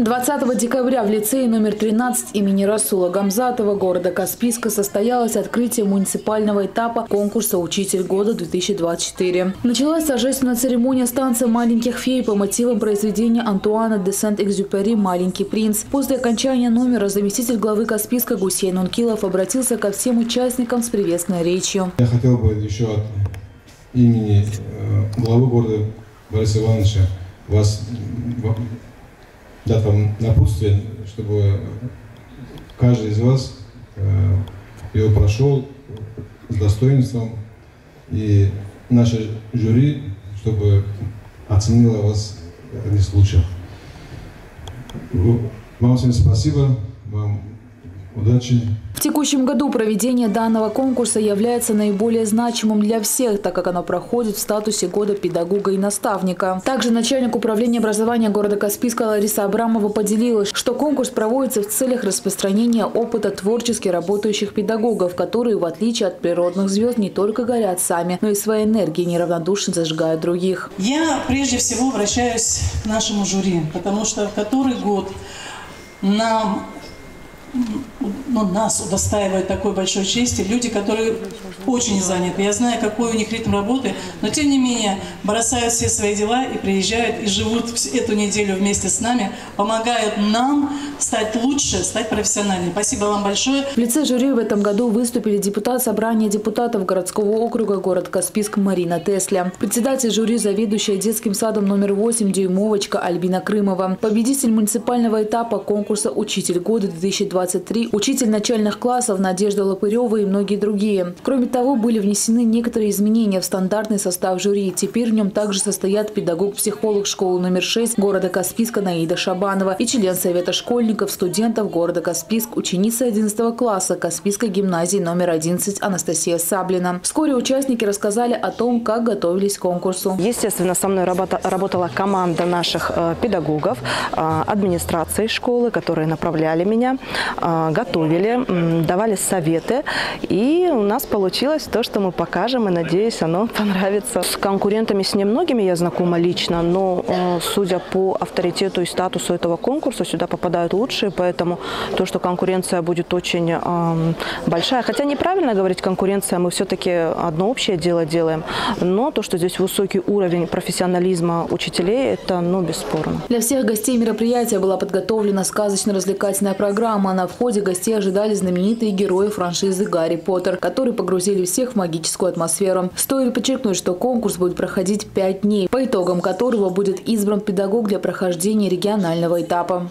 20 декабря в лицее номер 13 имени Расула Гамзатова города Каспийска состоялось открытие муниципального этапа конкурса «Учитель года-2024». Началась торжественная церемония станции маленьких фей по мотивам произведения Антуана де Сент-Экзюпери «Маленький принц». После окончания номера заместитель главы Каспийска Гусейн Ункилов обратился ко всем участникам с приветственной речью. Я хотел бы еще от имени э, главы города Бориса Ивановича вас дать вам напутствие, чтобы каждый из вас э, его прошел с достоинством, и наше жюри, чтобы оценило вас в этих случаях. Вам всем спасибо, вам удачи. В текущем году проведение данного конкурса является наиболее значимым для всех, так как оно проходит в статусе года педагога и наставника. Также начальник управления образования города Каспийска Лариса Абрамова поделилась, что конкурс проводится в целях распространения опыта творчески работающих педагогов, которые, в отличие от природных звезд, не только горят сами, но и своей энергией неравнодушно зажигают других. Я прежде всего обращаюсь к нашему жюри, потому что в который год нам ну, нас удостаивают такой большой чести люди, которые очень заняты. Я знаю, какой у них ритм работы, но тем не менее бросают все свои дела и приезжают и живут эту неделю вместе с нами, помогают нам стать лучше, стать профессиональнее. Спасибо вам большое. В лице жюри в этом году выступили депутат собрания депутатов городского округа город Каспийск Марина Тесля, председатель жюри, заведующая детским садом номер 8 дюймовочка Альбина Крымова, победитель муниципального этапа конкурса «Учитель года 2023», учитель начальных классов Надежда Лопырева и многие другие. Кроме того, были внесены некоторые изменения в стандартный состав жюри. Теперь в нем также состоят педагог-психолог школы номер 6 города Каспийска Наида Шабанова и член Совета школьников студентов города Каспийск, ученица 11 класса Каспийской гимназии номер 11 Анастасия Саблина. Вскоре участники рассказали о том, как готовились к конкурсу. Естественно, со мной работала команда наших э, педагогов, э, администрации школы, которые направляли меня, готовили, давали советы. И у нас получилось то, что мы покажем, и надеюсь, оно понравится. С конкурентами, с немногими я знакома лично, но судя по авторитету и статусу этого конкурса, сюда попадают лучшие, поэтому то, что конкуренция будет очень э, большая, хотя неправильно говорить конкуренция, мы все-таки одно общее дело делаем, но то, что здесь высокий уровень профессионализма учителей, это ну, бесспорно. Для всех гостей мероприятия была подготовлена сказочно-развлекательная программа. На входе гостей ожидали знаменитые герои франшизы «Гарри Поттер», которые погрузили всех в магическую атмосферу. Стоит подчеркнуть, что конкурс будет проходить пять дней, по итогам которого будет избран педагог для прохождения регионального этапа.